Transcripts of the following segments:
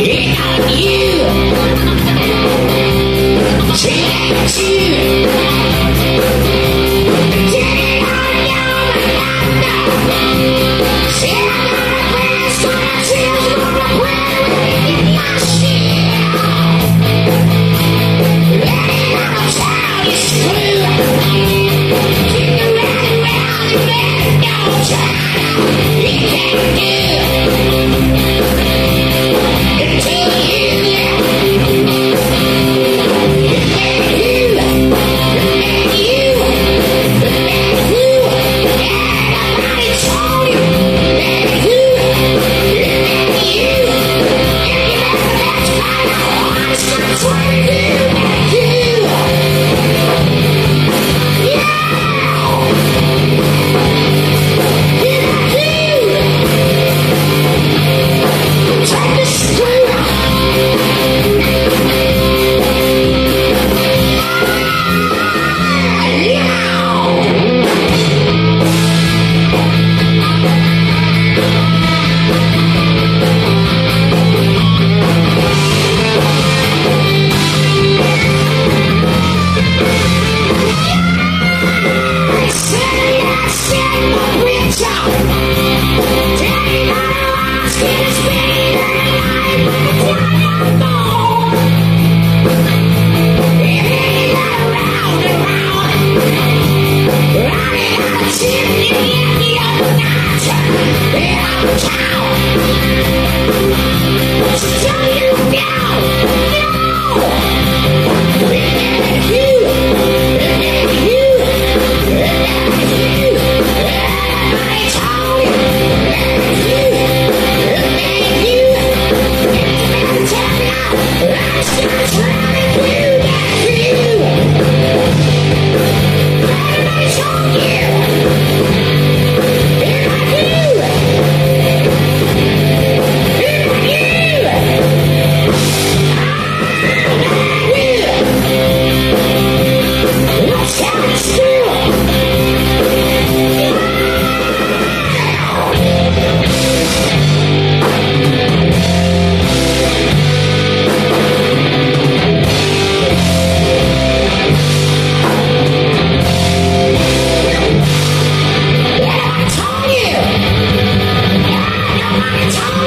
Hit on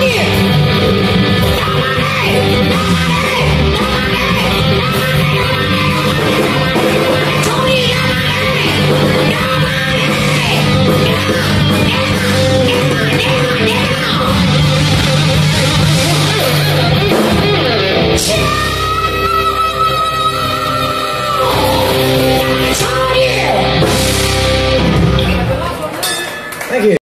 Yeah.